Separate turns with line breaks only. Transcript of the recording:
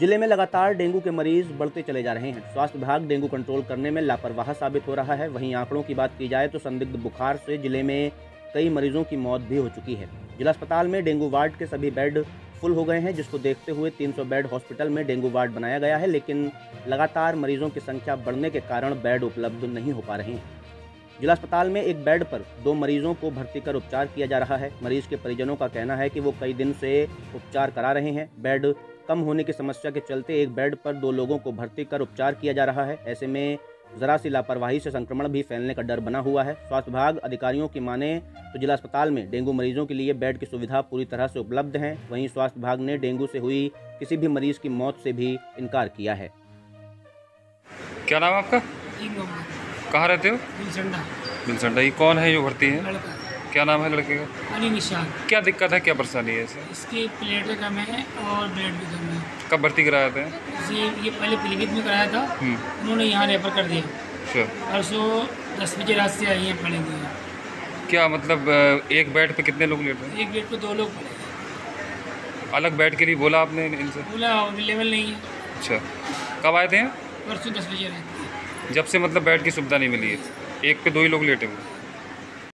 ज़िले में लगातार डेंगू के मरीज़ बढ़ते चले जा रहे हैं। स्वास्थ्य विभाग डेंगू कंट्रोल करने में लापरवाह साबित हो रहा है। वहीं आंकड़ों की बात की जाए तो संदिग्ध बुखार से ज़िले में कई मरीजों की मौत भी हो चुकी है। जिला अस्पताल में डेंगू वार्ड के सभी बेड फुल हो गए हैं, जिसको देखते हुए 300 बेड हॉस्पिटल में डेंगू वार्ड बनाया गया है, लेकिन लगातार मरीजों की संख्या बढ़ने के कारण बेड उपलब्ध नहीं हो पा रहे हैं। जिला अस्पताल में एक बेड पर दो मरीजों को भर्ती कर उपचार किया जा रहा है। मरीज़ के परिजनों का कहना है कि वो कई दिन से उपचार करा रहे हैं। बेड कम होने की समस्या के चलते एक बेड पर दो लोगों को भर्ती कर उपचार किया जा रहा है। ऐसे में जरा सी लापरवाही से संक्रमण भी फैलने का डर बना हुआ है। स्वास्थ्य विभाग अधिकारियों की माने तो जिला अस्पताल में डेंगू मरीजों के लिए बेड की सुविधा पूरी तरह से उपलब्ध है। वहीं स्वास्थ्य विभाग ने डेंगू से हुई किसी भी मरीज़ की मौत से भी इनकार किया है।
क्या नाम आपका? कहाँ रहते हो?
दिलचंडा
बिलसंडा ये कौन है जो भर्ती है?
लड़का।
क्या नाम है लड़के का?
अली निशान
क्या दिक्कत है? क्या परेशानी है इसे
इसकी प्लेटें कम है और ब्लड भी कम है।
कब भर्ती कराया था?
इसे ये पहले पीलीभीत में कराया था।
हम्म,
उन्होंने यहाँ रेफर कर दिया।
अच्छा।
परसों दस बजे रात से आई हैं पड़ेंगे
क्या मतलब एक बेड पे कितने लोग लेट? रहे हैं
एक बेड पे दो लोग पड़े।
अलग बेड के लिए बोला आपने इनसे?
बोला अवेलेबल नहीं है।
अच्छा। कब आए थे?
परसों दस बजे रहती
जब से मतलब बेड की सुविधा नहीं मिली है। एक पे दो ही लोग लेटे हुए।